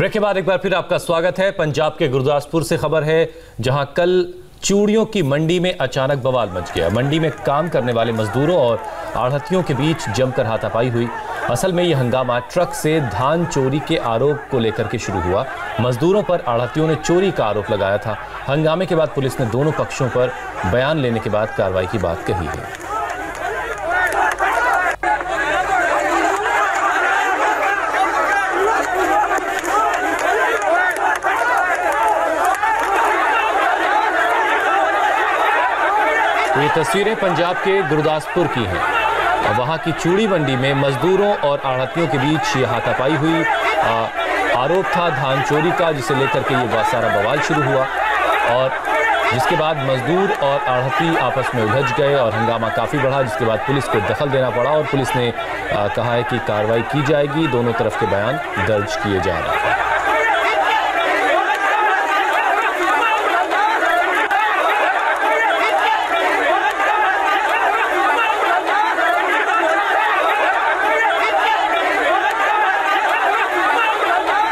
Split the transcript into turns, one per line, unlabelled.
Break के बाद एक बार फिर आपका स्वागत है। पंजाब के गुरदासपुर से खबर है, जहाँ कल चूड़ियों की मंडी में अचानक बवाल मच गया। मंडी में काम करने वाले मजदूरों और आढ़तियों के बीच जमकर हाथापाई हुई। असल में यह हंगामा ट्रक से धान चोरी के आरोप को लेकर के शुरू हुआ। मजदूरों पर आढ़तियों ने चोरी का आरोप लगाया था। हंगामे के बाद पुलिस ने दोनों पक्षों पर बयान लेने के बाद कार्रवाई की बात कही है। तो ये तस्वीरें पंजाब के गुरदासपुर की हैं। और वहाँ की चूड़ी मंडी में मजदूरों और आढ़तियों के बीच ये हाथापाई हुई। आ, आरोप था धान चोरी का जिसे लेकर के ये सारा बवाल शुरू हुआ। और जिसके बाद मजदूर और आढ़ती आपस में उलझ गए और हंगामा काफ़ी बढ़ा जिसके बाद पुलिस को दखल देना पड़ा और पुलिस ने आ, कहा है कि कार्रवाई की जाएगी। दोनों तरफ़ के बयान दर्ज किए जा रहे हैं।